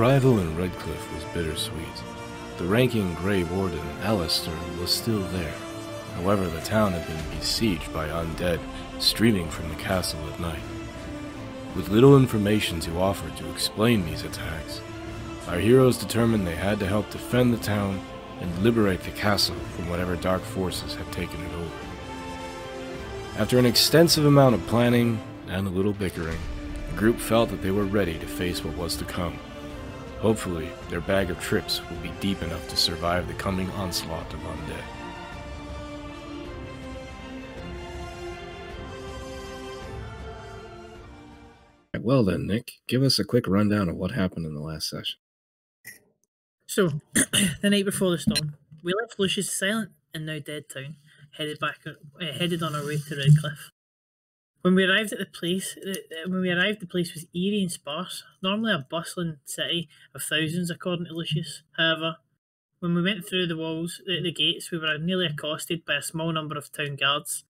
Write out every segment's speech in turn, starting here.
arrival in Redcliffe was bittersweet. The ranking Grey Warden, Alistair, was still there. However, the town had been besieged by undead streaming from the castle at night. With little information to offer to explain these attacks, our heroes determined they had to help defend the town and liberate the castle from whatever dark forces had taken it over. After an extensive amount of planning and a little bickering, the group felt that they were ready to face what was to come. Hopefully, their bag of trips will be deep enough to survive the coming onslaught of undead. Well then, Nick, give us a quick rundown of what happened in the last session. So, the night before the storm, we left Lucius silent and now dead town, headed back, uh, headed on our way to Redcliffe. When we arrived at the place, uh, uh, when we arrived, the place was eerie and sparse. Normally a bustling city of thousands, according to Lucius. However, when we went through the walls, the, the gates, we were nearly accosted by a small number of town guards,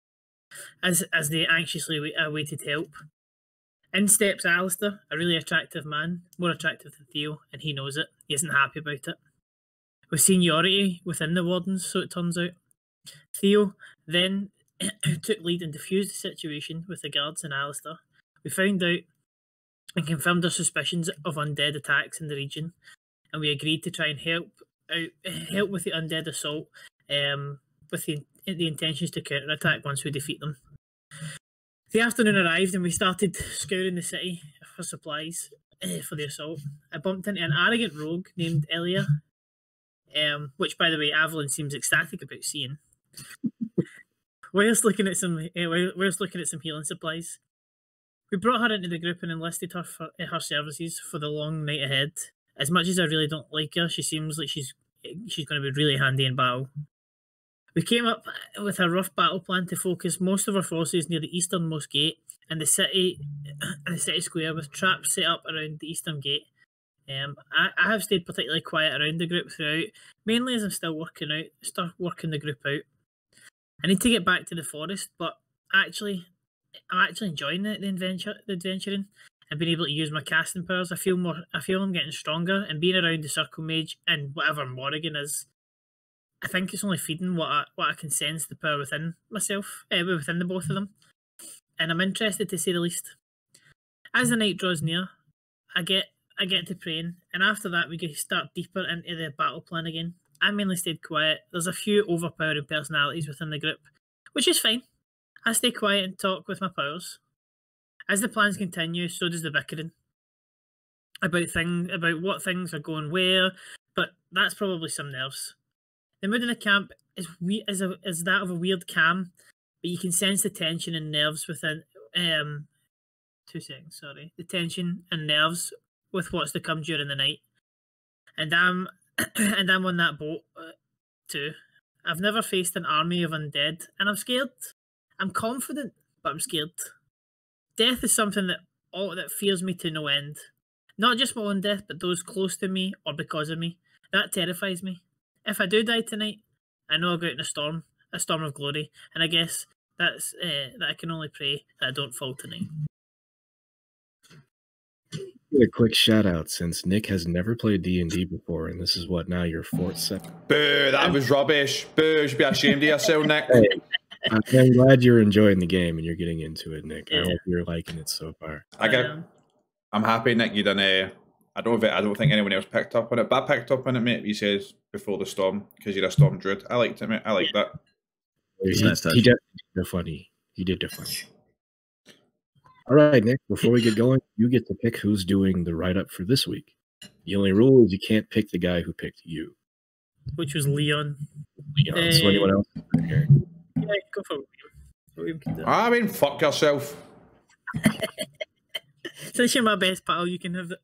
as as they anxiously awaited help. In steps Alistair, a really attractive man, more attractive than Theo, and he knows it. He isn't happy about it. With seniority within the wardens, so it turns out. Theo then took lead and diffused the situation with the guards and Alistair. We found out and confirmed our suspicions of undead attacks in the region, and we agreed to try and help out, help with the undead assault, um, with the the intentions to counter attack once we defeat them. The afternoon arrived and we started scouring the city for supplies for the assault. I bumped into an arrogant rogue named Elia, um, which, by the way, Avalon seems ecstatic about seeing. Whilst looking at some, uh, whilst looking at some healing supplies, we brought her into the group and enlisted her for uh, her services for the long night ahead. As much as I really don't like her, she seems like she's she's going to be really handy in battle. We came up with a rough battle plan to focus most of our forces near the easternmost gate and the city, the city square, with traps set up around the eastern gate. Um, I, I have stayed particularly quiet around the group throughout, mainly as I'm still working out, start working the group out. I need to get back to the forest, but actually, I'm actually enjoying the, the adventure, the adventuring, and being able to use my casting powers. I feel more, I feel I'm getting stronger, and being around the circle mage and whatever Morrigan is I think it's only feeding what I, what I can sense the power within myself, uh, within the both of them. And I'm interested to say the least. As the night draws near, I get I get to praying, and after that we get start deeper into the battle plan again. I mainly stayed quiet. There's a few overpowering personalities within the group, which is fine. I stay quiet and talk with my pals. As the plans continue, so does the bickering about thing about what things are going where, but that's probably some nerves. The mood in the camp is we is a is that of a weird calm, but you can sense the tension and nerves within. Um, two seconds, sorry, the tension and nerves with what's to come during the night, and I'm and I'm on that boat uh, too. I've never faced an army of undead, and I'm scared. I'm confident, but I'm scared. Death is something that all that fears me to no end. Not just my own death, but those close to me or because of me. That terrifies me if I do die tonight, I know I'll go out in a storm, a storm of glory, and I guess that's uh, that I can only pray that I don't fall tonight. A quick shout out since Nick has never played D and D before, and this is what now your fourth set. Boo! That was rubbish. Boo! You should be ashamed of yourself, Nick. Hey, I'm glad you're enjoying the game and you're getting into it, Nick. Yeah. I hope you're liking it so far. I get. I'm happy, Nick. You done a I don't. I don't think anyone else picked up on it, but I picked up on it, mate. He says before the storm because you're a storm druid. I liked it, mate. I like that. He, he, he did funny. He did funny. All right, Nick. Before we get going, you get to pick who's doing the write up for this week. The only rule is you can't pick the guy who picked you. Which was Leon. Leon. Uh, so anyone else? Here? Yeah, go for William. I mean, fuck yourself. Since you're my best pal, you can have the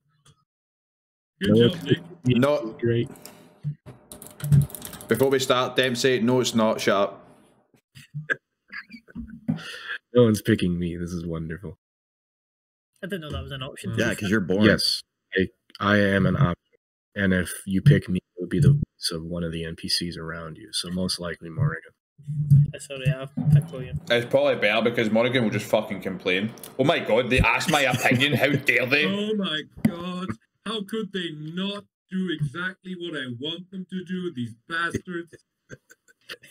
no, not great. Before we start, Dempsey, no, it's not. Shut up. no one's picking me. This is wonderful. I didn't know that was an option. Yeah, because you're born. Yes, I, I, am an option. And if you pick me, it would be the voice of one of the NPCs around you. So most likely Morrigan. Sorry, I'll pick William. It's probably better because Morrigan will just fucking complain. Oh my god, they asked my opinion. How dare they? Oh my god. How could they not do exactly what I want them to do? These bastards.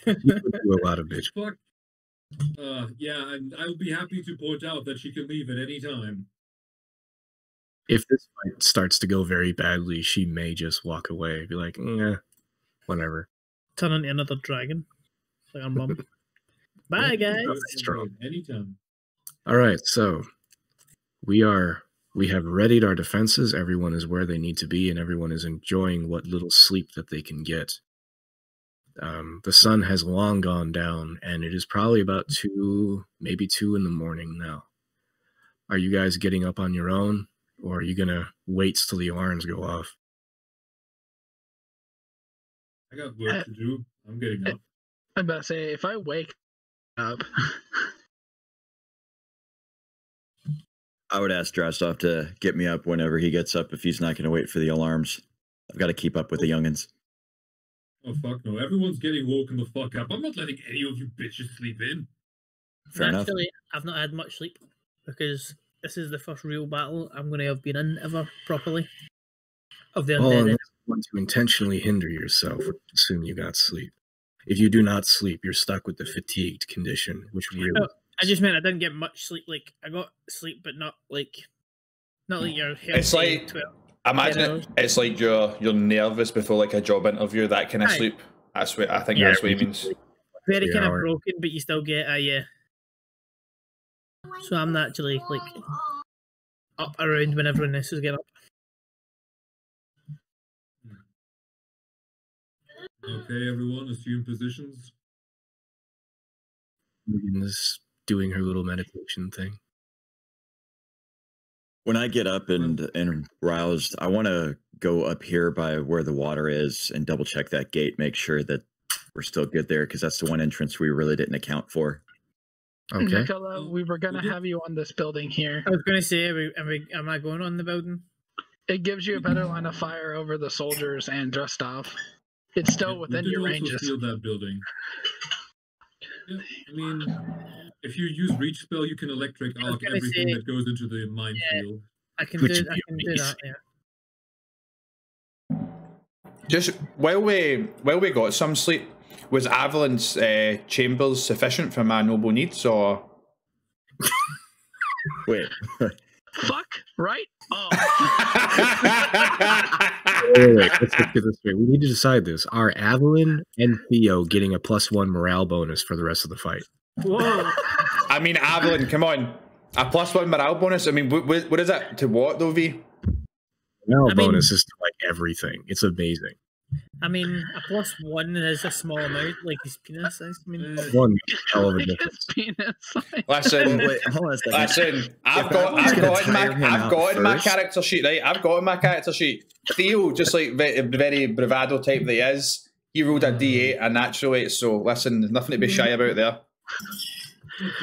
You do a lot of bitch. Fuck. Uh, yeah, and I'll be happy to point out that she can leave at any time. If this fight starts to go very badly, she may just walk away. Be like, yeah, whatever. Turn into another dragon. Like our mum. Bye, guys. Strong. Anytime. All right, so we are we have readied our defenses. Everyone is where they need to be, and everyone is enjoying what little sleep that they can get. Um, the sun has long gone down, and it is probably about two, maybe two in the morning now. Are you guys getting up on your own, or are you gonna wait till the alarms go off? I got work to do. I'm getting up. I'm about to say, if I wake up, I would ask Drastov to get me up whenever he gets up if he's not going to wait for the alarms. I've got to keep up with the youngins. Oh fuck no! Everyone's getting woken the fuck up. I'm not letting any of you bitches sleep in. Fair enough. I've not had much sleep because this is the first real battle I'm going to have been in ever properly. Of the undead. unless you want to intentionally hinder yourself, assume you got sleep. If you do not sleep, you're stuck with the fatigued condition, which really I just meant I didn't get much sleep. Like I got sleep, but not like, not like your. It's like- 12. Imagine You know? it, it's like you're you're nervous before like a job interview. That kind of Aye. sleep. That's what I think. Yeah, that's what he means. very three kind of broken, but you still get a yeah. So I'm naturally like up around when everyone else is getting up. Okay, everyone, assume positions. Megan's doing her little meditation thing. When I get up and and roused, I want to go up here by where the water is and double check that gate, make sure that we're still good there because that's the one entrance we really didn't account for. Okay. Nicola, mm. we were gonna have you on this building here. I was going to say, are we, are we, am I going on the building? It gives you a better line of fire over the soldiers and Drustov. It's still We within did your also ranges. Steal that building. Yeah, I mean, if you use reach spell, you can electric I arc everything say- that goes into the minefield. I can Which do, I can do that. Yeah. Just while we while we got some sleep, was Avalon's uh, chambers sufficient for my noble needs, or Wait, Fuck, right? Oh, Wait, wait, wait, Let's get this straight. We need to decide this. Are Avalon and Theo getting a plus one morale bonus for the rest of the fight? Whoa! I mean Avalon? Come on, a plus one morale bonus. I mean, what, what, what is that? to what though? V Morale I mean- bonus is to like everything. It's amazing. I mean, a plus one is a small amount, like his penis size. I mean, One hell of a difference. his penis. listen, wait, hold on a second. Listen, I've got, I was I've got in my, I've got in my character sheet, right? I've got in my character sheet. Theo, just like very, very bravado type that he is, he rolled a d8, a natural eight. So listen, there's nothing to be shy about there.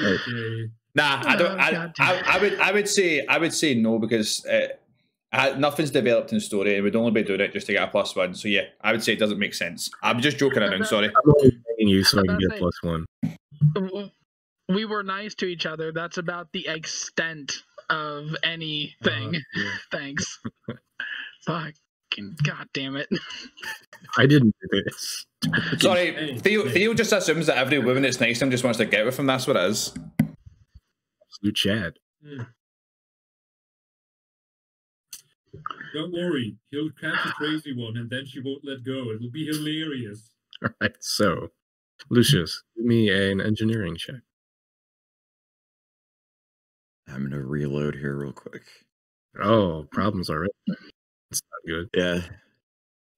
okay. Nah, I don't. Oh, I, I, I would, I would say, I would say no because uh, I, nothing's developed in story, and we'd only be doing it just to get a plus one. So yeah, I would say it doesn't make sense. I'm just joking around. Sorry. I'm only paying you so I can get a plus one. we were nice to each other. That's about the extent of anything. Uh, yeah. Thanks. Fucking god damn it. I didn't do this. Sorry, Theo. Theo just assumes that every woman that's nice to him just wants to get with him. That's what it is. Absolute Chad. Hmm. Don't worry, he'll catch a crazy one and then she won't let go. It'll be hilarious. All right, so Lucius, give me an engineering check. I'm gonna reload here real quick. Oh, problems already. It's not good. Yeah,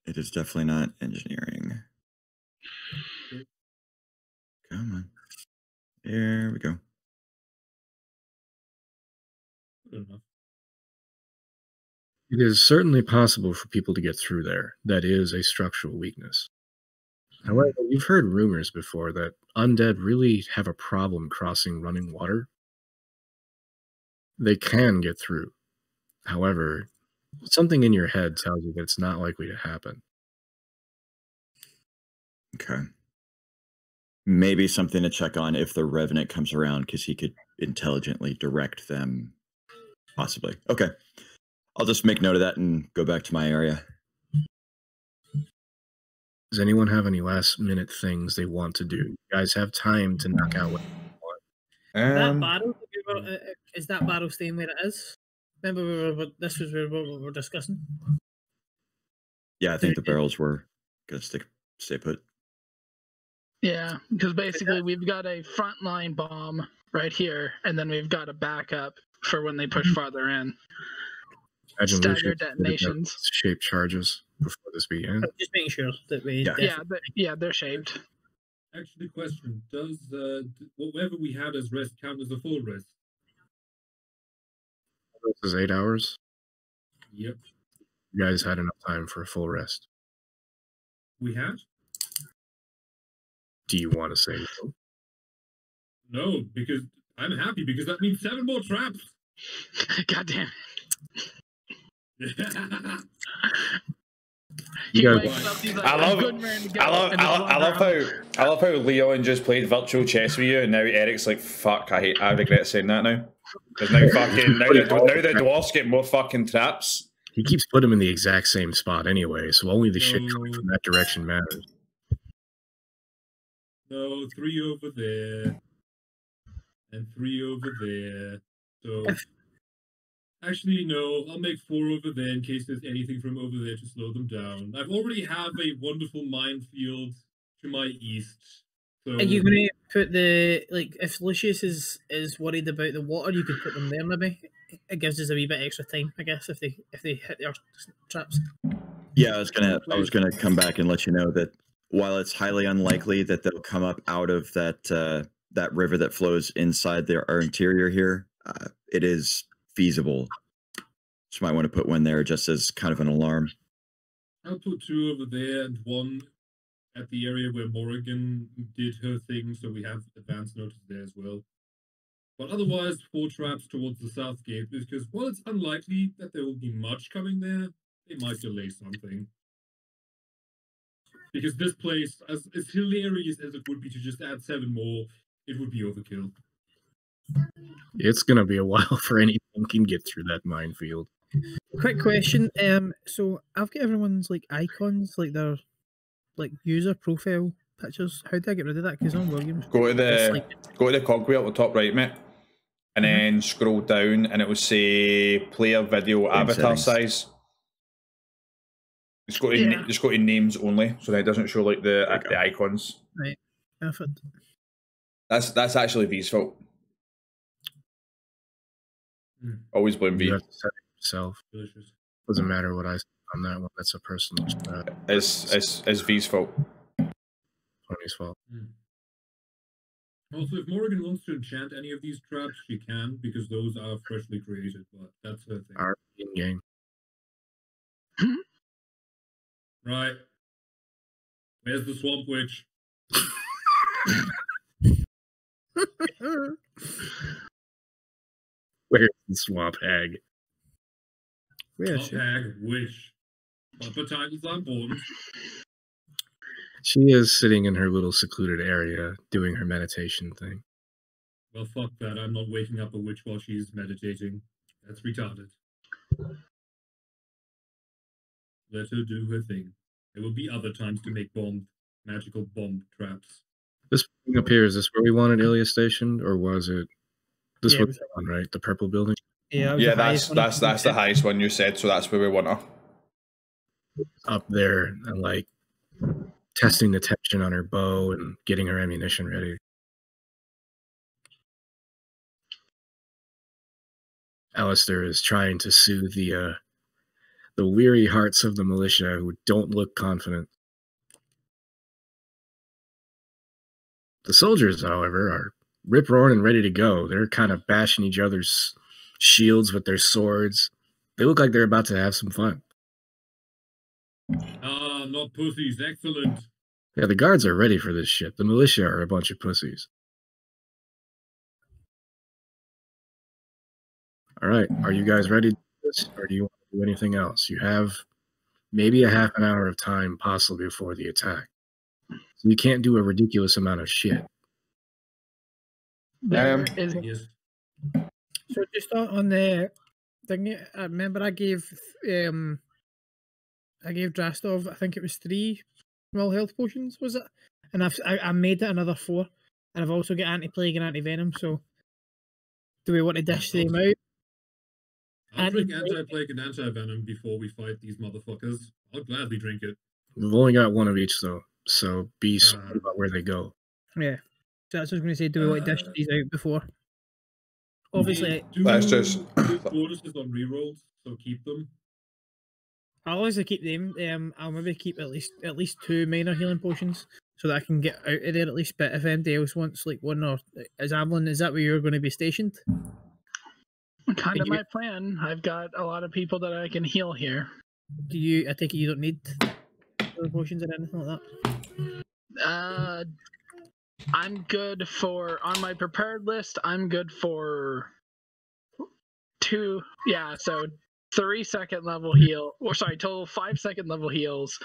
it is definitely not engineering. Come on. There we go. Good enough. It is certainly possible for people to get through there. That is a structural weakness. However, you've heard rumors before that undead really have a problem crossing running water. They can get through. However, something in your head tells you that it's not likely to happen. Okay. Maybe something to check on if the Revenant comes around because he could intelligently direct them. Possibly. Okay. I'll just make note of that and go back to my area. Does anyone have any last minute things they want to do? You guys have time to knock out what that Um, barrel, that we were- uh, uh, is that barrel staying where it is? Remember, we were, this was where we were discussing. Yeah, I think the barrels were gonna stick stay put. Yeah, because basically we've got a frontline bomb right here, and then we've got a backup for when they push farther in. Imagine Stagger Lucius would detonations. those Shape charges before this began. But Just making sure that we. Yeah. Yeah, th- yeah, they're shaped. Actually, question: Does uh, whatever we had as rest count as a full rest? This is eight hours. Yep, You guys had enough time for a full rest. we had. Do you want to say no? No, because I'm happy because that means seven more traps. God damn. You He gotta- wakes up, he's like, I love- good, man to go," I love, I, love, I love how I love how Leon just played virtual chess with you, and now Eric's like, "Fuck, I hate, I regret saying that now." Because now fucking now the, now the dwarfs get more fucking traps. He keeps putting them in the exact same spot anyway, so only the shit coming from that direction matters. no, three over there, and three over there. So actually, no, I'll make four over there in case there's anything from over there to slow them down. I've already have a wonderful minefield to my east. So Are you going to put the like if Lucius is is worried about the water, you could put them there maybe. It gives us a wee bit extra time, I guess, if they if they hit their traps. Yeah, I was gonna I was gonna come back and let you know that while it's highly unlikely that they'll come up out of that uh, that river that flows inside their our interior here, uh, it is feasible. So might want to put one there just as kind of an alarm. I'll put two over there and one at the area where Morrigan did her thing, so we have advance notice there as well. But otherwise, four traps towards the south gate, because while it's unlikely that there will be much coming there, they might delay something. Because this place, as, as hilarious as it would be to just add seven more, it would be overkill. It's gonna be a while for anything can get through that minefield. Quick question. Um, so I've got everyone's like icons, like their like user profile pictures. How do I get rid of that? Because I'm Williams, Go to the like go to the cogwheel at the top right, mate, and Mhm. then scroll down, and it will say player video Game avatar settings. size. Just go to Yeah. just go to names only, so that it doesn't show like the There you the go. icons. effort. That's that's actually V's fault. Hmm. Always blame You V. have to set it yourself. Delicious. Doesn't matter what I say on that one. That's a personal uh, as as it's V's fault. Tony's fault. Also, if Morgan wants to enchant any of these traps, she can, because those are freshly created, but that's her thing. Our in game. Right. Where's the swamp witch? Where's the swamp hag? Where is she? hag, witch. Proper titles on board. She is sitting in her little secluded area doing her meditation thing. Well, fuck that. I'm not waking up a witch while she's meditating. That's retarded. Let her do her thing. There will be other times to make bomb, magical bomb traps. This thing up here, is this where we wanted Ilya stationed, or was it this Yeah, was the one, right? The purple building? Yeah, Yeah, that's that's that's the highest one you said, so that's where we want her. Up there and like testing the tension on her bow and getting her ammunition ready. Alistair is trying to soothe the uh the weary hearts of the militia who don't look confident. The soldiers, however, are rip roaring and ready to go. They're kind of bashing each other's shields with their swords. They look like they're about to have some fun. Ah, not pussies. Excellent. Yeah, the guards are ready for this shit. The militia are a bunch of pussies. All right, are you guys ready to do this, or do you want to do anything else? You have maybe a half an hour of time, possibly before the attack. So you can't do a ridiculous amount of shit. There Um, is- So just on- on the thing. I remember I gave um, I gave Drastov. I think it was three well health potions. Was it? And I've I, I made it another four, and I've also got anti plague and anti venom. So, do we want to dish them out? I'll drink Anti-plague. anti-plague and anti-venom before we fight these motherfuckers. I'll gladly drink it. We've only got one of each though, so be smart Uh, about where they go. Yeah. So that's what I was going to say. Do we want to dish Uh, these out before? Obviously, do That's just- do bonuses on rerolls, so keep them. I'll always keep them. Um, I'll maybe keep at least at least two minor healing potions so that I can get out of there at least. But if anybody else wants like one or is Avalon, is that where you're going to be stationed? Kind of you- my plan. I've got a lot of people that I can heal here. Do you? I take it you don't need potions or anything like that. Uh, I'm good for on my prepared list. I'm good for two. Yeah, so three second level heal, or sorry, total five second level heals,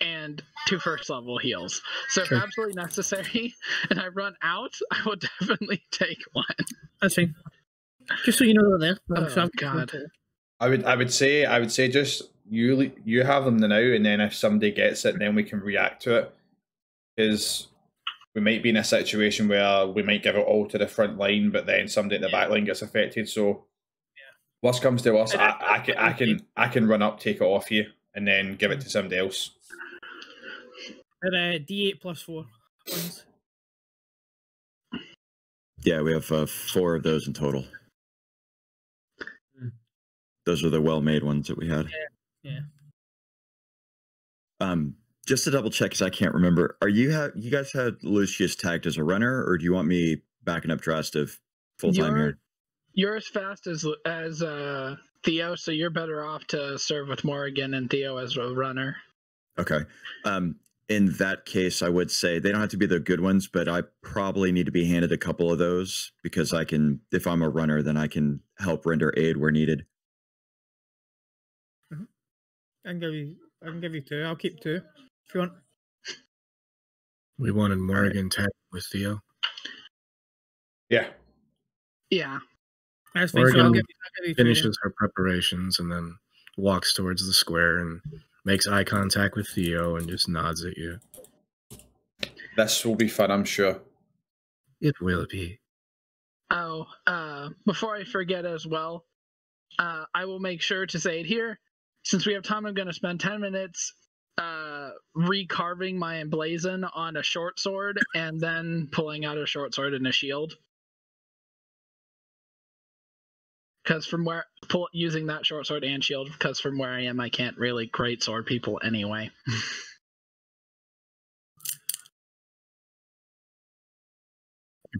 and two first level heals. So if absolutely necessary, and I run out, I will definitely take one. That's fine. Just so you know they're there. I'm Oh, sure God. I would I would say I would say just you you have them now, and then if somebody gets it, then we can react to it. Because we might be in a situation where we might give it all to the front line, but then somebody at the back line gets affected. So, worst comes to worst, I, I can I can I can run up, take it off you, and then give it to somebody else. They're uh, D8 plus four ones. Yeah, we have uh, four of those in total. Hmm. Those are the well-made ones that we had. yeah. Um, just to double check, because I can't remember. Are you have you guys had Lucius tagged as a runner, or do you want me backing up Drastov full time here? You're as fast as as uh, Theo, so you're better off to serve with Morrigan and Theo as a runner. Okay. Um, in that case, I would say they don't have to be the good ones, but I probably need to be handed a couple of those because I can, if I'm a runner, then I can help render aid where needed. I can give you. I can give you two. I'll keep two if you want. We wanted Morrigan tagged with Theo. Yeah, Yeah, That's fine. So I'll Oregon give you, I'll give you two then. Finishes her preparations and then walks towards the square and makes eye contact with Theo and just nods at you. this will be fun, I'm sure. It will be. Oh, uh, before I forget as well, uh, I will make sure to say it here. Since we have time, I'm going to spend 10 minutes uh, recarving my emblazon on a short sword and then pulling out a short sword and a shield. Because from where, pull, using that short sword and shield, because from where I am, I can't really great sword people anyway.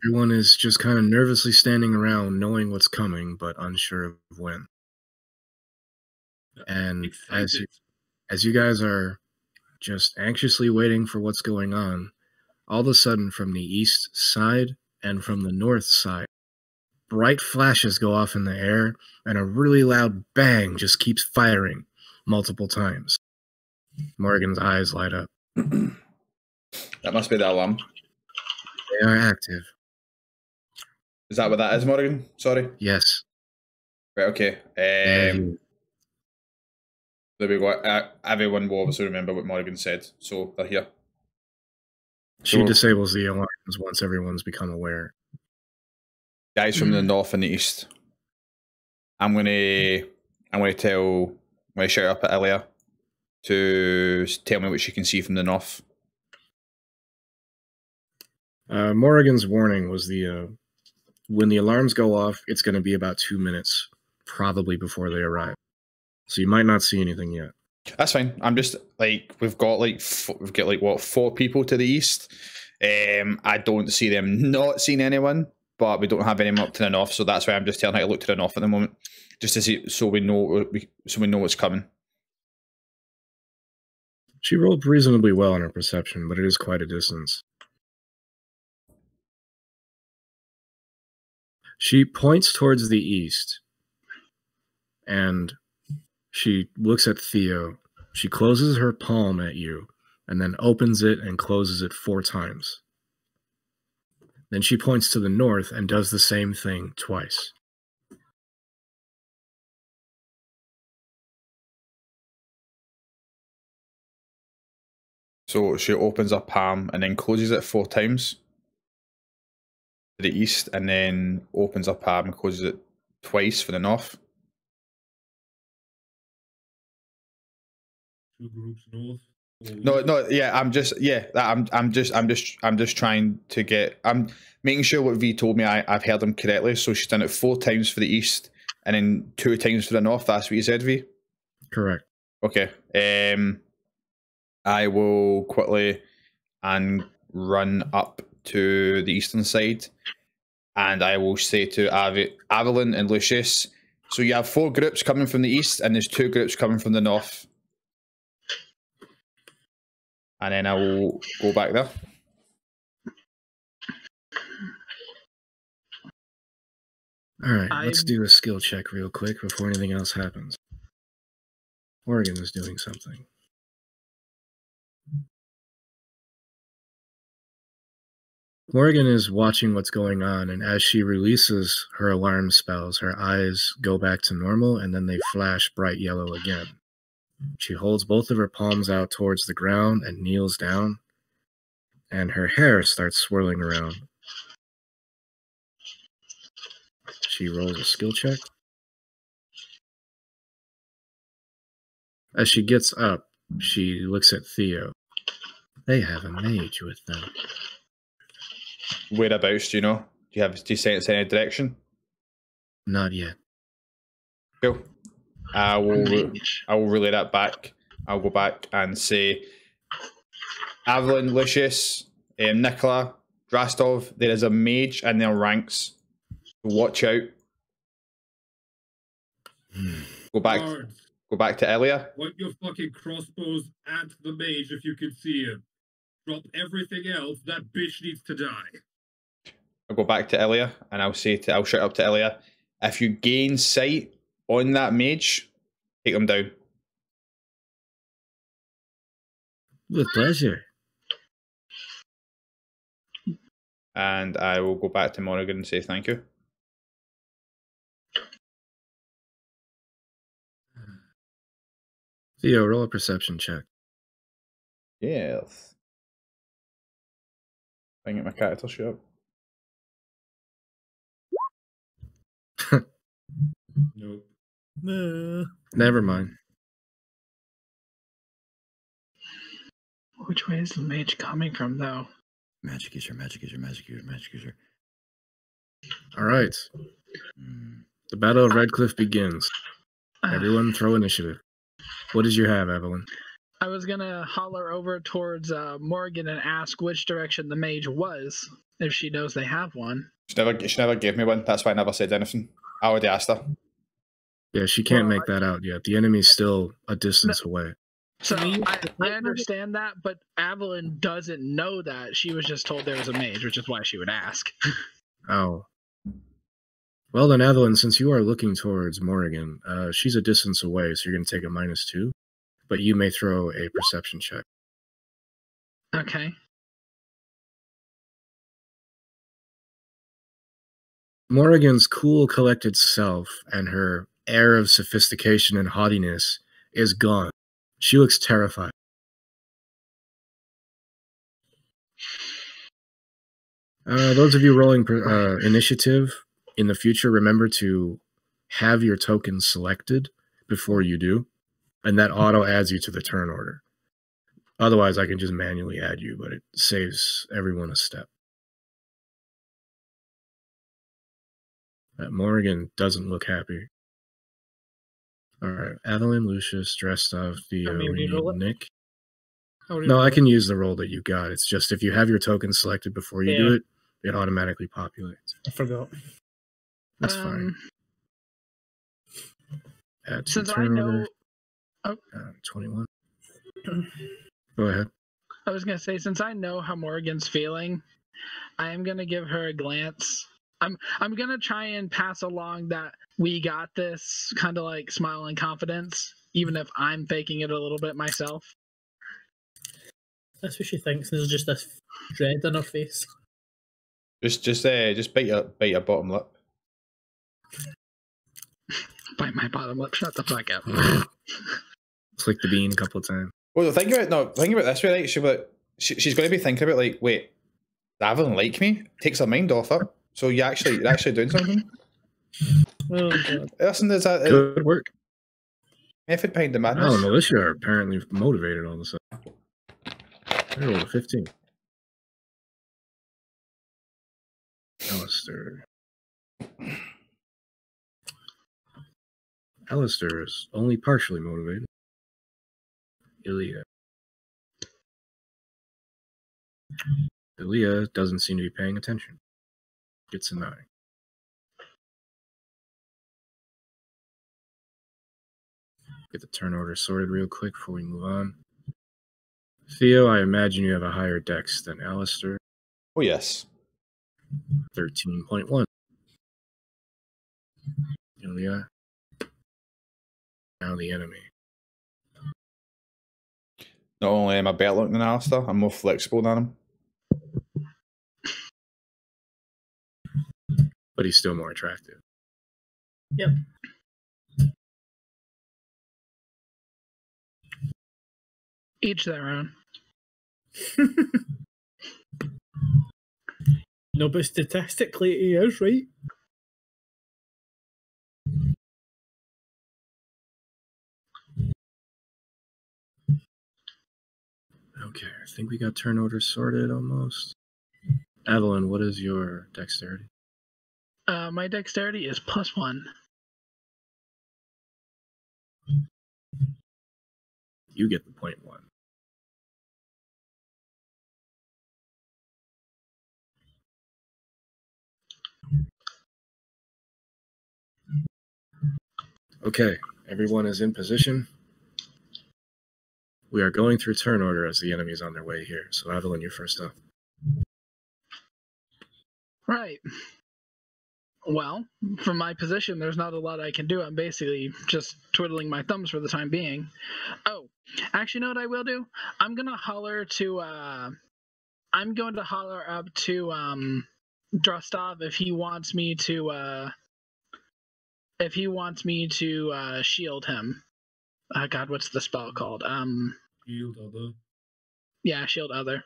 Everyone is just kind of nervously standing around, knowing what's coming, but unsure of when. And as you, as you guys are just anxiously waiting for what's going on, all of a sudden from the east side and from the north side, bright flashes go off in the air, and a really loud bang just keeps firing multiple times. Morgan's eyes light up. that must be the alarm. They are active. Is that what that is, Morgan? Sorry. Yes. Right. Okay. Um. There we go. Uh, everyone will obviously remember what Morgan said, so they're here. She so- disables the alarms once everyone's become aware. guys from the Mhm. north and the east. I'm gonna I'm gonna tell I'm gonna shout up at Elia to tell me what she can see from the north. Uh, Morrigan's warning was the uh, when the alarms go off, it's going to be about two minutes, probably before they arrive. So you might not see anything yet. That's fine. I'm just like we've got like we've got like what four people to the east. Um, I don't see them not seeing anyone, but we don't have anyone up to the north, so that's why I'm just telling her to look to the north at the moment, just to see so we know we so we know what's coming. She rolled reasonably well on her perception, but it is quite a distance. She points towards the east and she looks at Theo. She closes her palm at you and then opens it and closes it four times. Then she points to the north and does the same thing twice. So she opens her palm and then closes it four times to the east and then opens her palm and closes it twice for the north. Two groups north. No, no, yeah, I'm just, yeah, I'm, I'm just, I'm just, I'm just trying to get, I'm making sure what V told me I, I've heard him correctly. So she's done it four times for the east, and then two times for the north. That's what you said, V. Correct. Okay. Um, I will quickly and run up to the eastern side, and I will say to Avi, Avalon and Lucius. So you have four groups coming from the east, and there's two groups coming from the north. And then I will go back there. All right, let's do a skill check real quick before anything else happens. Morrigan is doing something. Morgan is watching what's going on, and as she releases her alarm spells, her eyes go back to normal and then they flash bright yellow again. She holds both of her palms out towards the ground and kneels down, and her hair starts swirling around. She rolls a skill check. As she gets up, she looks at Theo. They have a mage with them. Whereabouts, do you know? Do you have, do you sense any direction? Not yet. Cool. I will. I will relay that back. I'll go back and say, Avalon, Lucius, um, Nicola, Drastov, there is a mage in their ranks. Watch out. Go back. Guards, Go back to Elia. point your fucking crossbows at the mage if you can see him. Drop everything else. That bitch needs to die. I'll go back to Elia and I'll say to I'll shout up to Elia. If you gain sight on that mage, take them down. With pleasure. And I will go back to Morrigan and say thank you. Theo, roll a perception check. Yes. I get my character sheet up. Nope. Uh, Never mind. Which way is the mage coming from, though? Magic user, magic user, magic user, magic user. All right. The Battle of Redcliffe begins. Uh, Everyone throw initiative. What did you have, Evelyn? I was gonna holler over towards uh, Morgan and ask which direction the mage was, if she knows they have one. She never, she never gave me one. That's why I never said anything. I already asked her. Yeah, she can't Well, make that out yet. The enemy's still a distance away. So I, I understand that, but Evelyn doesn't know that. She was just told there was a mage, which is why she would ask. Oh. Well then, Evelyn, since you are looking towards Morrigan, uh, she's a distance away, so you're going to take a minus two. But you may throw a perception check. Okay. Morrigan's cool, collected self and her air of sophistication and haughtiness is gone. She looks terrified. Uh, those of you rolling uh, initiative in the future, remember to have your token selected before you do, and that auto adds you to the turn order. Otherwise, I can just manually add you, but it saves everyone a step. Uh, Morgan doesn't look happy. All right, Adeline, Lucius, Drestov, Theo, Want me to we need re-roll it? Nick. No, I can use the roll that you got. It's just if you have your token selected before you do it, it automatically populates. I forgot. That's Um, fine. Add to Since I know, order. oh, Uh, 21. Go ahead. I was gonna say, since I know how Morgan's feeling, I am gonna give her a glance. I'm I'm gonna try and pass along that we got this kind of like smile and confidence, even if I'm faking it a little bit myself. That's what she thinks. There's just this dread on her face. Just, just, uh, just bite your, bite your bottom lip. Bite my bottom lip. Shut the fuck up. Click the bean a couple of times. Well, think about no. Think about this way, right? She'll like, she, she's going to be thinking about like, wait, does Avalon like me? Takes her mind off her. So you actually, you're actually doing something. Oh, God. Listen, there's a, uh, a Good work. method behind the madness. Oh madness. militia are apparently motivated all of a sudden. They rolled a 15. Alistair. Alistair is only partially motivated. Ilya. Ilya doesn't seem to be paying attention. Nine. Get the turn order sorted real quick before we move on. Theo, I imagine you have a higher dex than Alistair. Oh yes. 13.1. Ilya. Now the enemy. Not only am I better looking than Alistair, I'm more flexible than him. But he's still more attractive. Yep. Each their own. No, but statistically, he is right. Okay, I think we got turn order sorted almost. Evelyn, what is your dexterity? Uh, my dexterity is plus one. You get the point one. Okay, everyone is in position. We are going through turn order as the enemy is on their way here. So, Evelyn, you're first up. Right. Well, from my position, there's not a lot I can do. I'm basically just twiddling my thumbs for the time being. Oh, actually, you know what I will do? I'm gonna holler to. uh I'm going to holler up to um Drostov if he wants me to. uh If he wants me to uh shield him. Uh, God, what's the spell called? Um, Shield other. yeah, shield other.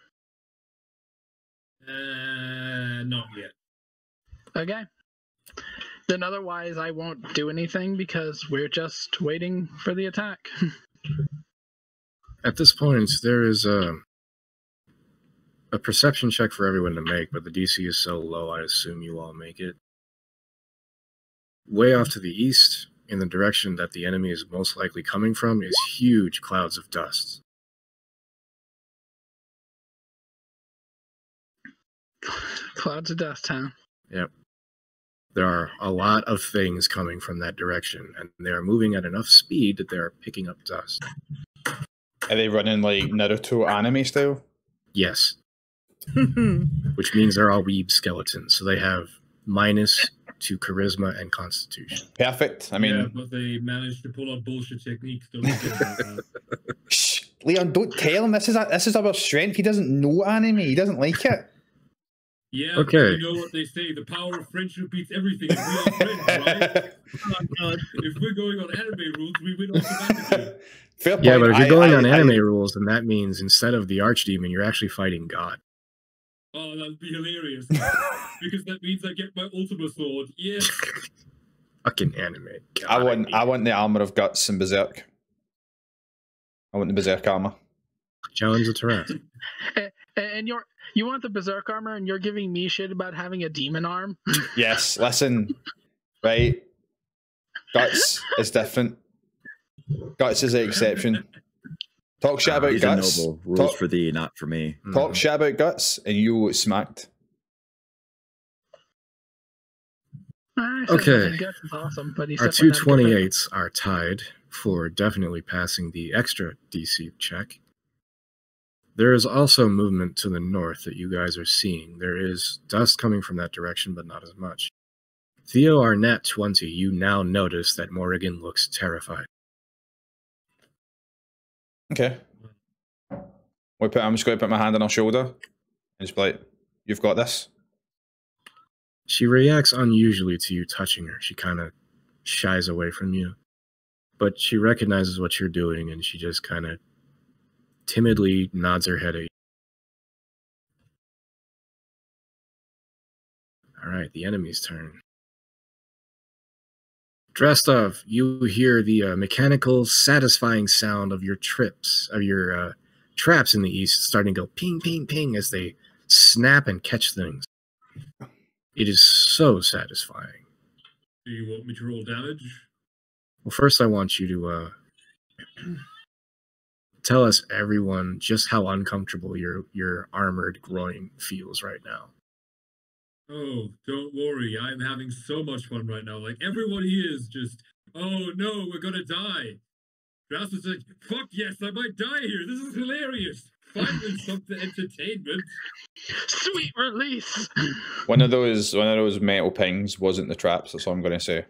Uh, not yet. Okay. Then otherwise, I won't do anything because we're just waiting for the attack. At this point, there is a a perception check for everyone to make, but the DC is so low, I assume you all make it. Way off to the east, in the direction that the enemy is most likely coming from, is huge clouds of dust. Clouds of dust, huh? There are a lot of things coming from that direction, and they are moving at enough speed that they are picking up dust. Are they running like Naruto anime style? Yes, which means they're all weeb skeletons, so they have minus to charisma and constitution. Perfect. I mean, yeah, but they managed to pull out bullshit techniques. Don't forget about that. shh, Leon, don't tell him this is a, this is our strength. He doesn't know anime. He doesn't like it. Yeah, Okay. okay. you know what they say: the power of friendship beats everything. If we are friends, right? Oh, God. If we're going on anime rules, we win automatically. Fair point. Yeah, but if you're going I- on I- anime rules, then that means instead of the archdemon, you're actually fighting God. Oh, that'd be hilarious. because that means I get my Ultima sword. Yes. Fucking anime. God, I want hate I want the armor of guts and berserk. I want the berserk armor. challenge the Taras. And you're you want the berserk armor, and you're giving me shit about having a demon arm. Yes, listen, right? Guts is different. Guts is the exception. Talk shit about He's guts. noble. Rules Talk, for thee, not for me. talk Mhm. shit about guts, and you will get smacked. Okay. nothing Guts is awesome, Our definitely two not a good pick. 28s are tied for definitely passing the extra DC check. There is also movement to the north that you guys are seeing. There is dust coming from that direction, but not as much. Theo Arnett 20, you now notice that Morrigan looks terrified. Okay. We put, I'm just going to put my hand on her shoulder and just be like, "You've got this." She reacts unusually to you touching her. She kind of shies away from you. But she recognizes what you're doing and she just kind of timidly nods her head at you. All right, the enemy's turn. Drastov, you hear the uh, mechanical, satisfying sound of your trips, of your uh, traps in the east starting to go ping, ping, ping as they snap and catch things. It is so satisfying. Do you want me to roll damage? Well, first, I want you to uh, tell us, everyone, just how uncomfortable your your armored groin feels right now. Oh, don't worry. I'm having so much fun right now. Like everyone here is just, oh no, we're gonna die. Draus is like, fuck yes, I might die here. This is hilarious. Finally, something entertainment. Sweet release. One of those one of those metal pings wasn't the traps. That's all I'm going to say.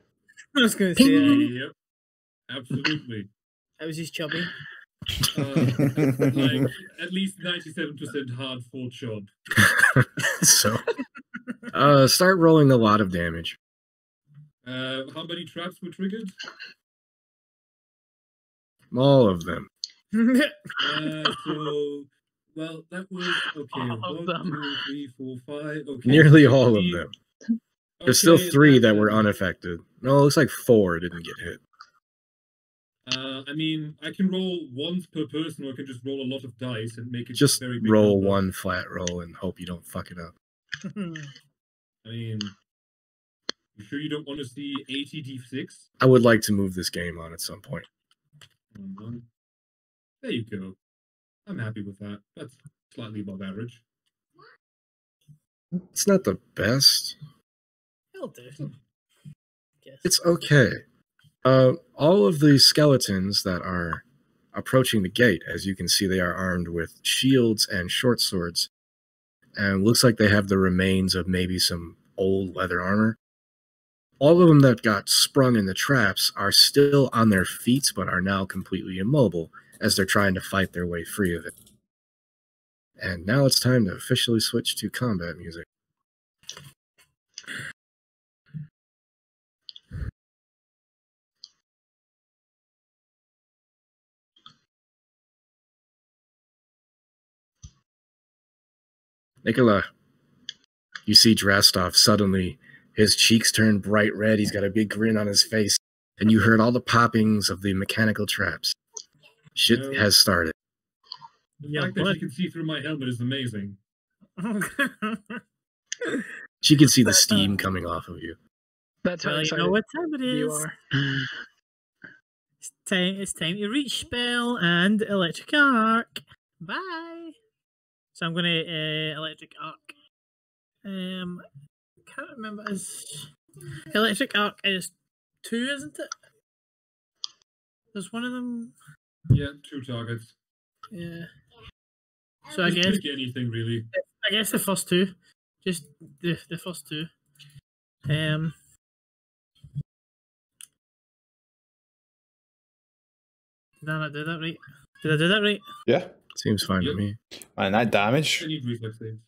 I was going to say Yep, um, absolutely. that was just chubby. Uh, like at least ninety-seven percent hard full job. so, uh, start rolling a lot of damage. Uh, how many traps were triggered? All of them. Uh, so, well, that was okay. All of One, them. two, three, four, five. Okay, Nearly all of them. There's still three that were unaffected. No, it looks like four didn't get hit. Uh, I mean, I can roll once per person, or I can just roll a lot of dice and make it Just very big roll number. one flat roll and hope you don't fuck it up. I mean, you sure you don't want to see 80 d6? I would like to move this game on at some point. There you go. I'm happy with that. That's slightly above average. It's not the best. It'll do. It's okay. Uh, all of the skeletons that are approaching the gate, as you can see, they are armed with shields and short swords, and looks like they have the remains of maybe some old leather armor. All of them that got sprung in the traps are still on their feet, but are now completely immobile as they're trying to fight their way free of it. And now it's time to officially switch to combat music. Nicola, you see Drastov suddenly, his cheeks turn bright red, he's got a big grin on his face, and you heard all the poppings of the mechanical traps. Shit No. has started. The Yeah, fact that what? you can see through my helmet is amazing. She can see the uh, steam coming off of you. That's how well, you know what time it you are. It's time. It's time to reach spell and electric arc. Bye. So I'm gonna uh, electric arc. Um, can't remember. Is electric arc is two, isn't it? There's one of them. Yeah, two targets. Yeah. So I Just guess pick anything really. I guess the first two, just the the first two. Um. Did I not do that right? Did I do that right? Yeah. Seems fine Yep. to me. And that damage. I need reflex saves.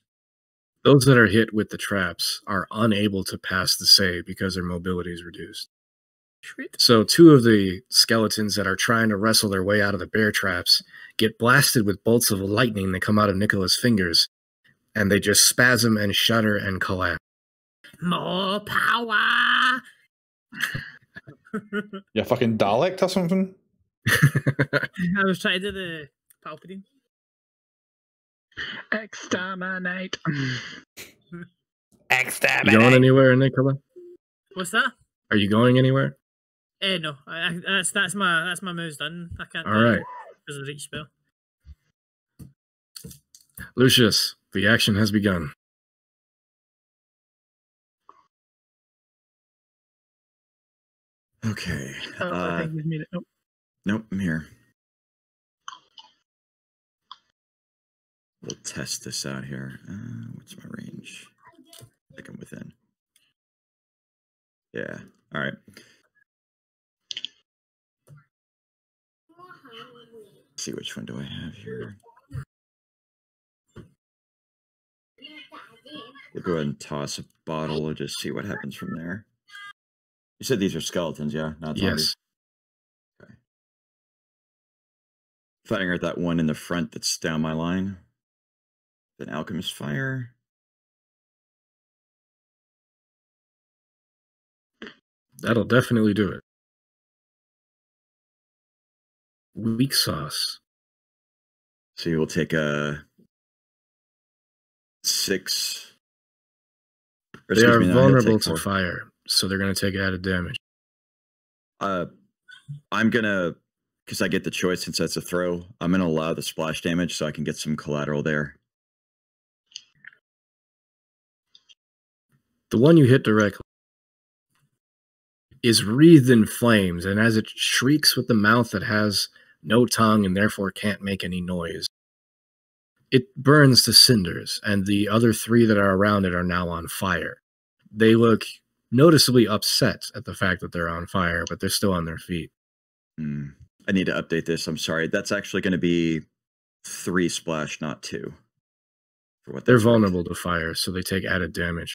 Those that are hit with the traps are unable to pass the save because their mobility is reduced. So two of the skeletons that are trying to wrestle their way out of the bear traps get blasted with bolts of lightning that come out of Nicola's fingers, and they just spasm and shudder and collapse. More power. You fucking Dalek or something? I was trying to do the Palpatine. Exterminate. you going anywhere, Nicola? What's that? Are you going anywhere? Eh, no. I, I, that's that's my that's my move's done. I can't. All do it right. Because of the reach spell. Lucius, the action has begun. Okay. Oh, I Uh, think we've made it. Oh, nope, I'm here. We'll test this out here. Uh, what's my range? I think I'm within. Yeah. All right. see which one do I have here. We'll go ahead and toss a bottle and just see what happens from there. You said these are skeletons, yeah? Not zombies? Yes. Firing at that one in the front that's down my line. Then Alchemist Fire. That'll definitely do it. Weak sauce. So you will take a six. They are me, vulnerable to fire, so they're going to take added damage. Uh, I'm gonna, because I get the choice since that's a throw. I'm gonna allow the splash damage so I can get some collateral there. The one you hit directly is wreathed in flames, and as it shrieks with the mouth that has no tongue and therefore can't make any noise, it burns to cinders, and the other three that are around it are now on fire. They look noticeably upset at the fact that they're on fire, but they're still on their feet. Hmm. I need to update this. I'm sorry. That's actually going to be three splash, not two. For what They're worth. vulnerable to fire, so they take added damage.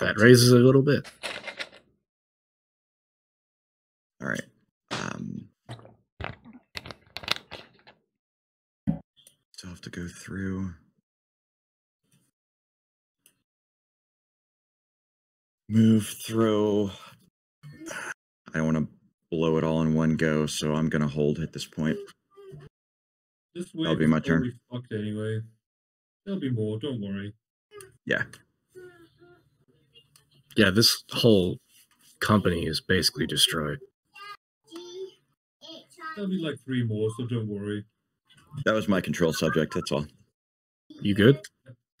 That raises a little bit. All right. Um, still have to go through. Move, through. I don't want to blow it all in one go, so I'm going to hold at this point. This That'll be my turn. fucked anyway. There'll be more, don't worry. Yeah. Yeah, this whole company is basically destroyed. There'll be like three more, so don't worry. That was my control subject. That's all. You good?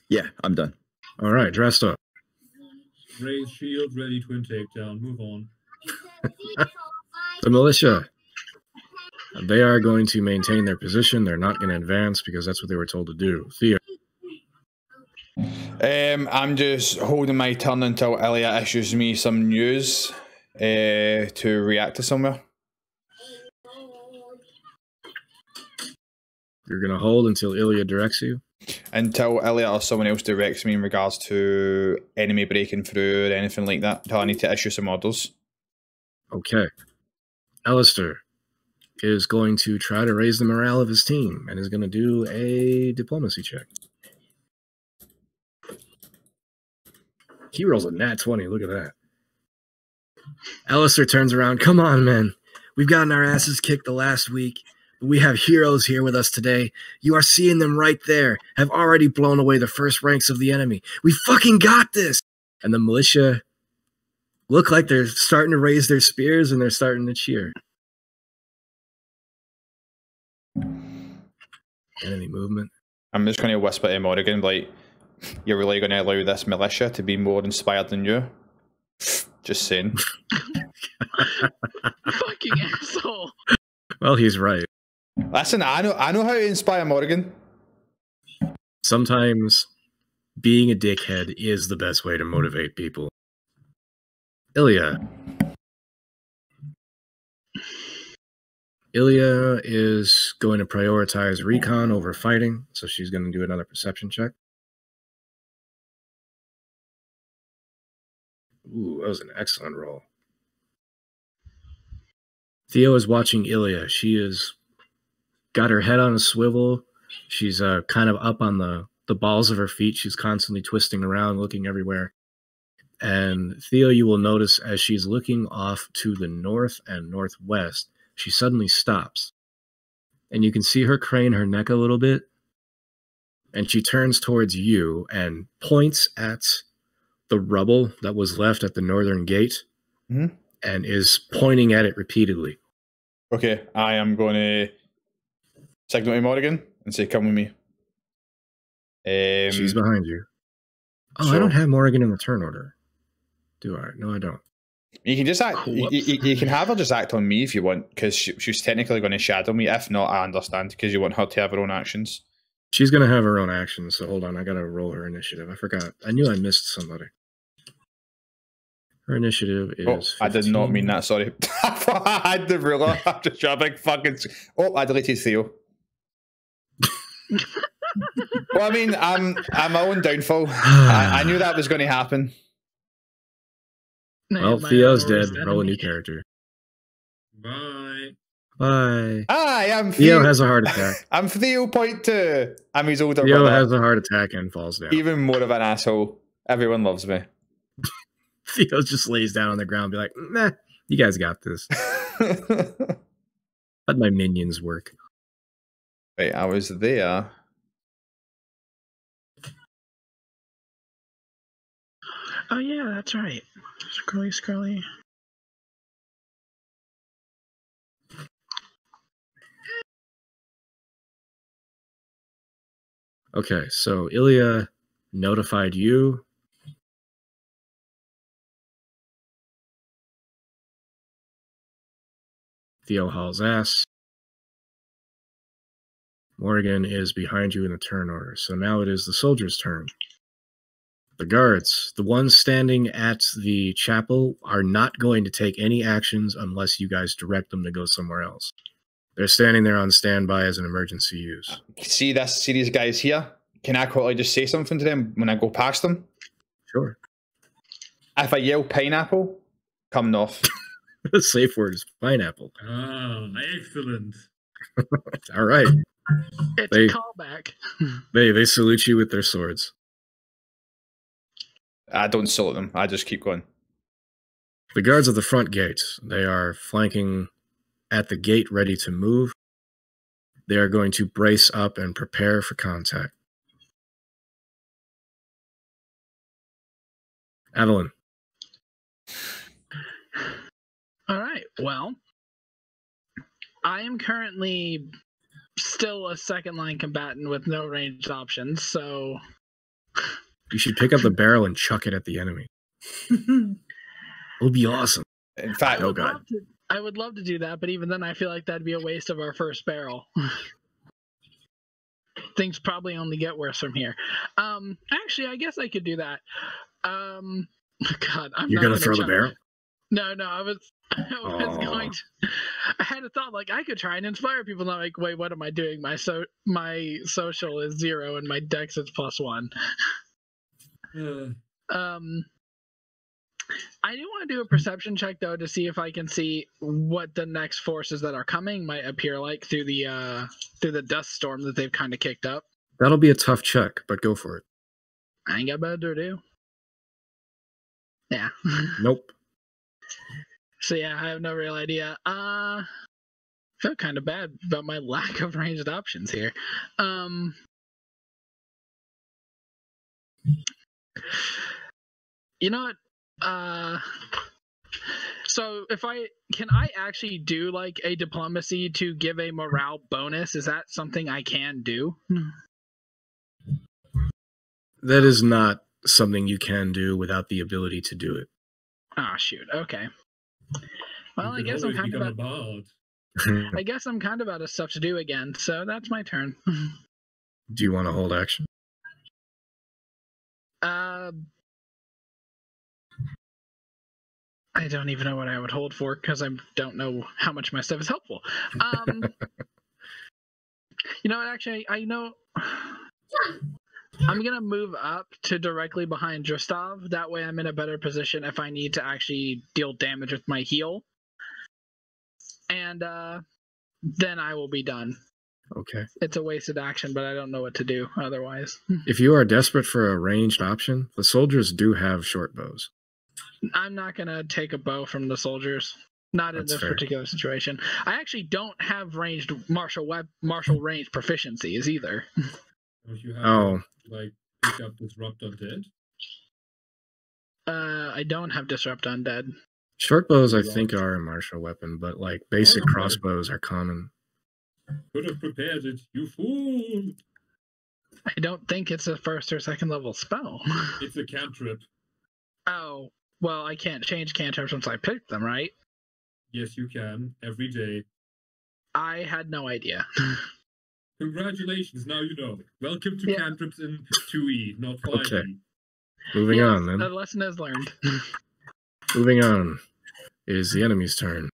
Yeah, I'm done. All right, Drastov. Raise shield, ready twin takedown. Move on. The militia. They are going to maintain their position. They're not going to advance because that's what they were told to do. Theo, Um, I'm just holding my turn until Ilya issues me some news uh, to react to somewhere. you're going to hold until Ilya directs you. Until Ilya or someone else directs me in regards to enemy breaking through or anything like that. Until I need to issue some orders. Okay. Alistair is going to try to raise the morale of his team and is going to do a diplomacy check. He rolls a nat 20. Look at that. Alistair turns around. Come on, men. We've gotten our asses kicked the last week. But we have heroes here with us today. You are seeing them right there, have already blown away the first ranks of the enemy. We fucking got this. And the militia look like they're starting to raise their spears and they're starting to cheer. Enemy movement. I'm just going to whisper to Morrigan, like, you're really going to allow this militia to be more inspired than you? Just saying. Fucking asshole. Well, he's right. Listen, I know, I know how to inspire Morrigan. Sometimes being a dickhead is the best way to motivate people. Ilya. Ilya is going to prioritize recon over fighting, so she's going to do another perception check. Ooh, that was an excellent roll. Theo is watching Ilya. She is got her head on a swivel. She's uh, kind of up on the, the balls of her feet. She's constantly twisting around, looking everywhere. And Theo, you will notice as she's looking off to the north and northwest, she suddenly stops. And you can see her crane her neck a little bit. And she turns towards you and points at the rubble that was left at the northern gate Mhm. and is pointing at it repeatedly. Okay, I am going to signal to Morrigan and say, come with me. Um, She's behind you. Oh, I don't have Morrigan in the turn order. Do I? No, I don't. You can just act. You, you, you can have her just act on me if you want, because she, she's technically going to shadow me. If not, I understand because you want her to have her own actions. She's gonna have her own actions, so hold on, I gotta roll her initiative. I forgot. I knew I missed somebody. Her initiative is. Oh, I did not mean that. Sorry, I had the ruler. I'm just a big fucking. Oh, I deleted Theo. well, I mean, I'm I'm my own downfall. I, I knew that was going to happen. Well, My Theo's roll is dead. Roll a new character. Bye. Bye. Hi, I'm Theo Theo. has a heart attack. I'm Theo Point Two. I'm his older Theo brother. has a heart attack and falls down. Even more of an asshole. Everyone loves me. Theo just lays down on the ground and be like, nah, you guys got this. Let my minions work. Wait, I was there. Oh yeah, that's right. Scrolly, scrolly. Okay, so Ilya notified you. Theo hauls ass. Morrigan is behind you in the turn order. So now it is the soldiers' turn. The guards, the ones standing at the chapel, are not going to take any actions unless you guys direct them to go somewhere else. They're standing there on standby as an emergency use. See this? See these guys here? Can I quickly just say something to them when I go past them? Sure. If I yell pineapple, come north. the safe word is pineapple. Ah, excellent. All right. It's They- a callback. They they salute you with their swords. I don't salute them. I just keep going. The guards at the front gate, they are flanking at the gate ready to move. They are going to brace up and prepare for contact. Adeline, All right. Well, I am currently still a second line combatant with no ranged options, so you should pick up the barrel and chuck it at the enemy. It'll be awesome. In fact, Oh, God. to, I would love to do that, but even then, I feel like that'd be a waste of our first barrel. Things probably only get worse from here. Um, actually, I guess I could do that. Um, God, I'm You're not gonna throw the try- barrel? No, no, I was, I was Aw. going to. I had a thought like I could try and inspire people. Not like, wait, what am I doing? My so my social is zero and my dex is plus one. Um, I do want to do a perception check though to see if I can see what the next forces that are coming might appear like through the uh through the dust storm that they've kind of kicked up. That'll be a tough check, but go for it. I ain't got better to do. Yeah. Nope. So yeah, I have no real idea. Uh, feel kind of bad about my lack of ranged options here. Um. You know what? Uh. So if I can I actually do like a diplomacy to give a morale bonus? Is that something I can do? That is not something you can do without the ability to do it. Ah, shoot. Okay. Well, I guess I'm kind of become out. I guess I'm kind of out of stuff to do again, so that's my turn. do you want to hold action? Uh, I don't even know what I would hold for because I don't know how much my stuff is helpful. Um, you know what? Actually, I know. I'm gonna move up to directly behind Drastov. That way, I'm in a better position if I need to actually deal damage with my heal. And uh, then I will be done. Okay. It's a wasted action, but I don't know what to do otherwise. If you are desperate for a ranged option, the soldiers do have short bows. I'm not gonna take a bow from the soldiers. Not in this fair. particular situation. I actually don't have ranged martial web martial range proficiencies either. Don't you have Oh, like pick up disrupt undead? Uh, I don't have disrupt undead. short bows I think are a martial weapon, but like basic crossbows are common. Could have prepared it, you fool! I don't think it's a first or second level spell. It's a cantrip. oh, well, I can't change cantrips once I pick them, right? Yes, you can every day. I had no idea. Congratulations, now you know. Welcome to Yeah. cantrips in 2e, not 5e. Okay. Moving Yes, on then. The lesson is learned. Moving on. It is the enemy's turn.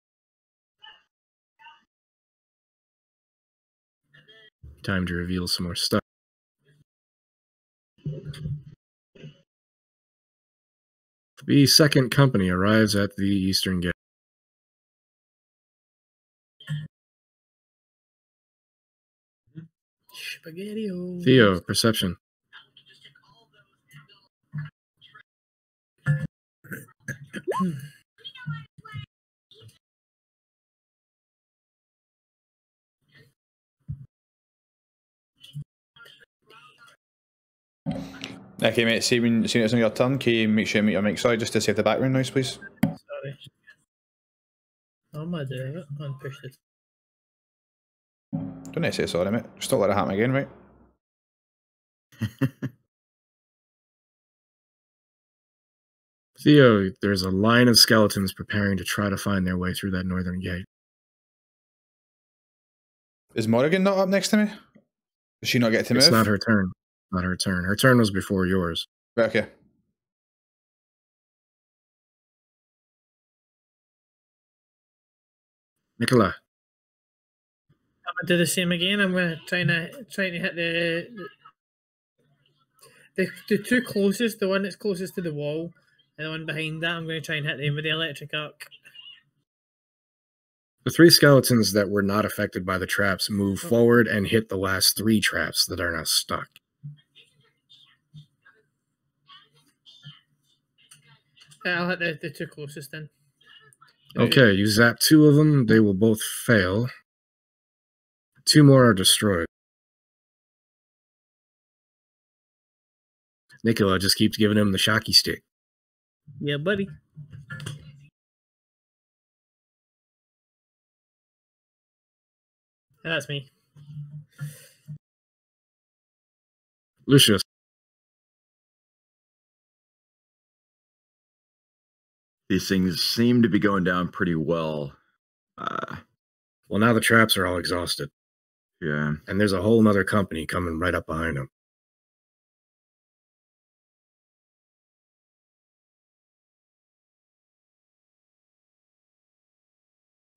Time to reveal some more stuff. The second company arrives at the eastern gate. Spaghetti. Theo, perception. Okay, mate. See when see when it's on your turn. Can you make sure you mute your mic? Sorry, just to save the background noise, please. Sorry. Oh my doing it. Unpushed it. Don't need to say sorry, mate. Just don't let it happen again, right? Theo, uh, there's a line of skeletons preparing to try to find their way through that northern gate. Is Morrigan not up next to me? Does she not get to It's move? not her turn. Not her turn. Her turn was before yours. Right, okay. Nicola, I'm do the same again. I'm gonna trying to uh, trying to hit the the, the two closest, the one that's closest to the wall, and the one behind that. I'm going to try and hit them with the electric arc. the three skeletons that were not affected by the traps move oh. forward and hit the last three traps that are now stuck. Uh, I'll hit the, the two closest then. Okay, you zap two of them. They will both fail. Two more are destroyed. Nicola just keeps giving him the shocky stick. Yeah, buddy. That's me. Lucius, These things seem to be going down pretty well. Uh, well, now the traps are all exhausted, yeah. and there's a whole nother company coming right up behind them.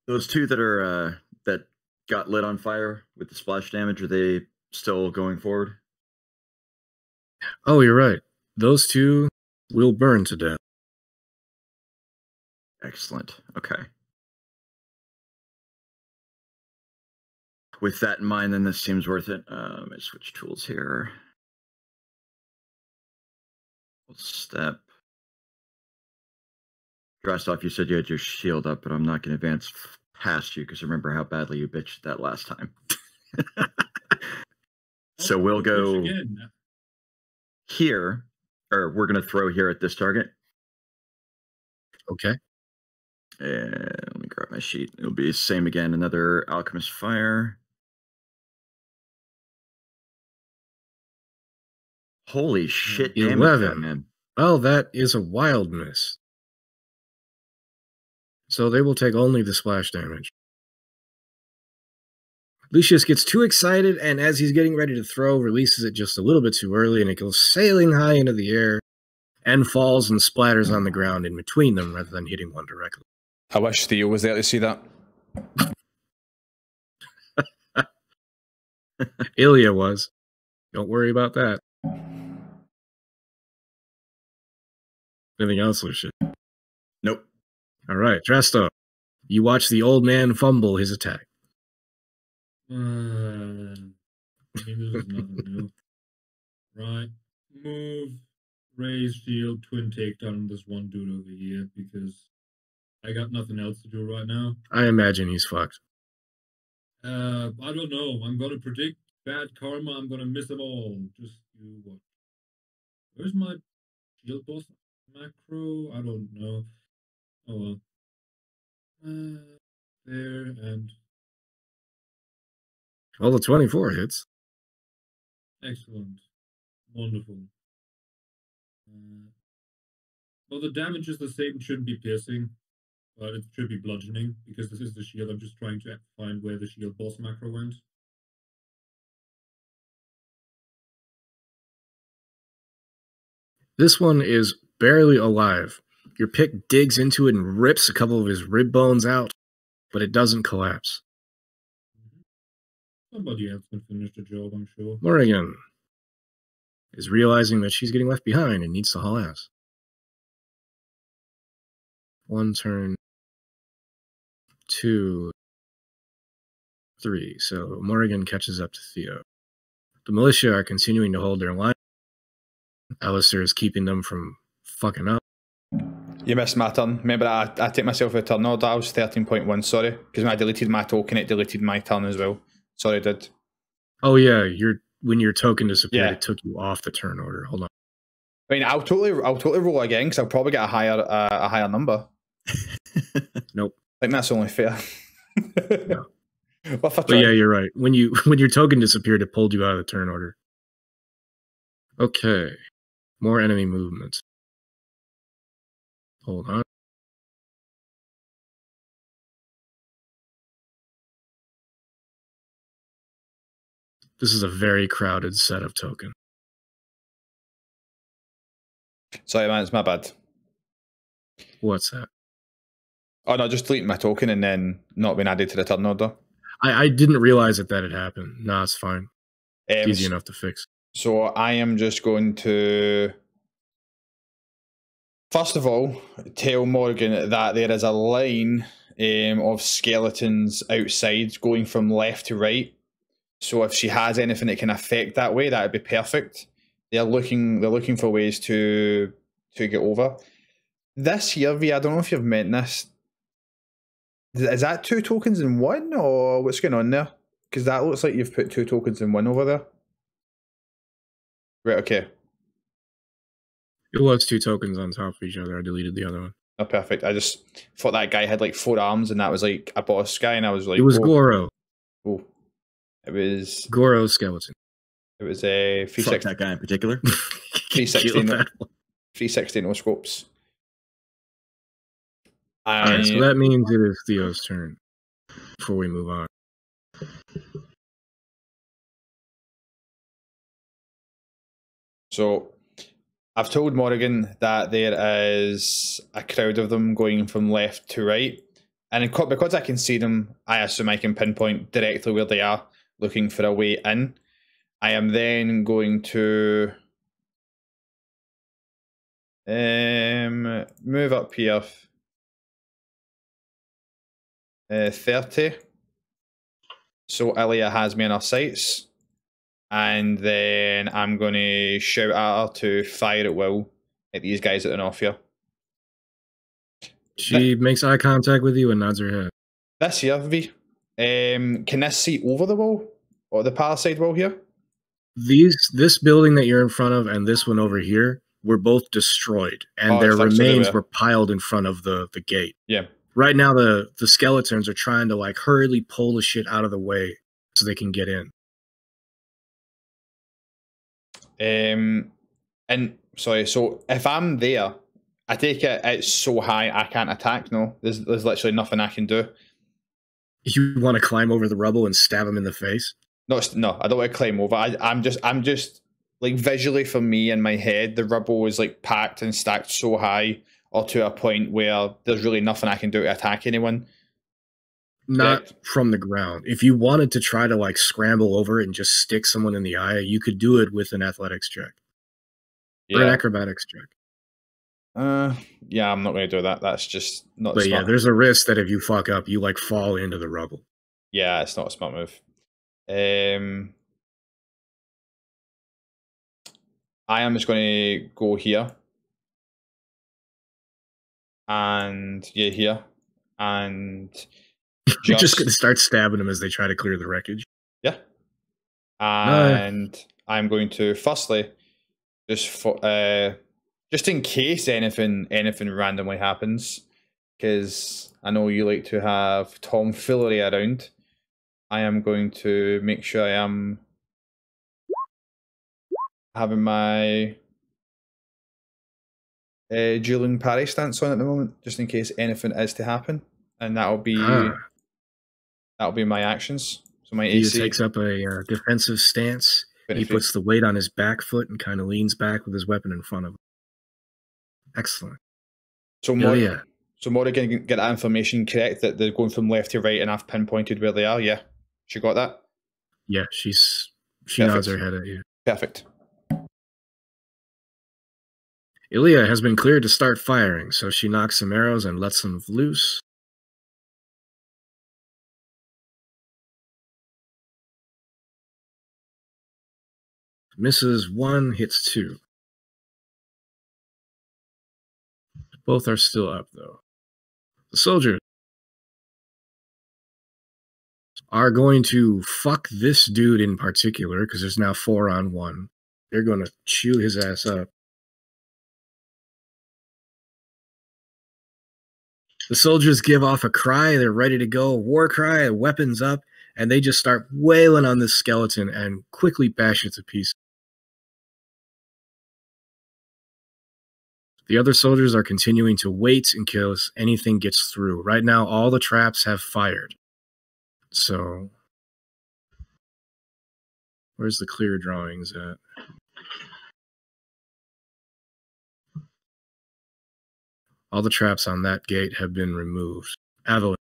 Those two that are uh, that got lit on fire with the splash damage, are they still going forward? Oh, you're right. Those two will burn to death. Excellent. Okay. With that in mind, then this seems worth it. Uh, let me switch tools here. Step. Dressed you said you had your shield up, but I'm not going to advance past you because remember how badly you bitched that last time. so we'll go here, or we're going to throw here at this target. Okay. And let me grab my sheet. It'll be same again. Another alchemist fire. Holy shit! damage, that 11. man. Well, that is a wild miss. So they will take only the splash damage. Lucius gets too excited, and as he's getting ready to throw, releases it just a little bit too early, and it goes sailing high into the air and falls and splatters on the ground in between them rather than hitting one directly. I wish Theo was there to see that. Ilya was. Don't worry about that. Anything else, Lucius? Nope. All right, Drastov. You watch the old man fumble his attack. Uh, I mean, nothing new. Right. Move, raise shield, twin takedown this one dude over here because I got nothing else to do right now. I imagine he's fucked. Uh, I don't know. I'm gonna predict bad karma. I'm gonna miss them all. Just you watch. Where's my shield boss macro? I don't know. Oh well. Uh, there and Well, the 24 hits. Excellent. Wonderful. Uh, well, the damage is the same, shouldn't be piercing, but it should be bludgeoning because this is the shield. I'm just trying to find where the shield boss macro went. This one is barely alive. Your pick digs into it and rips a couple of his rib bones out, but it doesn't collapse. Somebody else can finish the job, I'm sure. Morrigan is realizing that she's getting left behind and needs to haul ass. One turn, two, three. So Morrigan catches up to Theo. the militia are continuing to hold their line. Alistair is keeping them from fucking up. You missed my turn. Remember, I, I take myself a turn order. I was 13.1, sorry. Because when I deleted my token, it deleted my turn as well. Sorry, did. Oh yeah, your when your token disappeared, Yeah. it took you off the turn order. Hold on. I mean, I'll totally, I'll totally roll again because I'll probably get a higher, uh, a higher number. Nope. I think that's only fair. No. What if I But yeah, you're right. When you when your token disappeared, it pulled you out of the turn order. Okay. More enemy movement. Hold on. This is a very crowded set of token. Sorry, man, it's my bad. What's that? Oh no, just deleting my token and then not being added to the turn order. I, I didn't realize that that had happened. Nah, it's fine. Um, easy enough to fix. So I am just going to first of all tell Morrigan that there is a line um, of skeletons outside going from left to right. So if she has anything that can affect that way, that would be perfect. They're looking they're looking for ways to to get over. This here, V, I don't know if you've meant this. Is that two tokens in one or what's going on there? Because that looks like you've put two tokens in one over there. Right, okay. It was two tokens on top of each other. I deleted the other one. Oh, perfect. I just thought that guy had like four arms and that was like a boss guy, and I was like, it was oh, Goro. oh. It was, Goro skeleton. it was uh, a Fuck 360, that guy in particular. 360 Kill no, that one. 360 no scopes. Alright, so that means it is Theo's turn before we move on. So I've told Morrigan that there is a crowd of them going from left to right. And because I can see them, I assume I can pinpoint directly where they are, looking for a way in. I am then going to um, move up here uh, 30. So Ilya has me in our sights. And then I'm going to shout at her to fire at will at these guys at the off here. She makes eye contact with you and nods her head. This here, V. Um, can this see over the wall? Or the palisade wall here? These this building that you're in front of and this one over here were both destroyed, and Oh, their it's like so they remains were- were piled in front of the the gate. Yeah. Right now, the the skeletons are trying to like hurriedly pull the shit out of the way so they can get in. Um, and sorry, so if I'm there, I take it it's so high I can't attack. No, there's there's literally nothing I can do. You want to climb over the rubble and stab him in the face? No, no, I don't want to climb over. I, I'm just, I'm just like visually for me in my head, the rubble is like packed and stacked so high, or to a point where there's really nothing I can do to attack anyone. Not Correct. from the ground. If you wanted to try to like scramble over it and just stick someone in the eye, you could do it with an athletics check or an acrobatics check. uh, yeah, I'm not going to do that. That's just not. But yeah, there's a risk that if you fuck up, you like fall into the rubble. Yeah, it's not a smart move. Um, I am just going to go here. And yeah, here. And You're just Just- gonna start stabbing them as they try to clear the wreckage. yeah. And I'm going to firstly just for uh just in case anything anything randomly happens, because I know you like to have tomfoolery around. I am going to make sure I am having my uh, dueling parry stance on at the moment, just in case anything is to happen, and that'll be Ah. That'll be my actions. So my He AC takes up a uh, defensive stance. He puts the weight on his back foot and kind of leans back with his weapon in front of him. Excellent. So more, yeah. so Morrigan can get that information correct that they're going from left to right, and I've pinpointed where they are. Yeah, she got that. Yeah, she's she nods her head at you. Perfect. Ilya has been cleared to start firing, so she knocks some arrows and lets them loose. Misses one, hits two. Both are still up, though. The soldiers are going to fuck this dude in particular because there's now four on one. They're going to chew his ass up. The soldiers give off a cry. They're ready to go. War cry, weapons up, and they just start wailing on this skeleton and quickly bash it to pieces. The other soldiers are continuing to wait in case anything gets through. Right now, all the traps have fired. So, where's the clear drawings at? All the traps on that gate have been removed. Avalanche.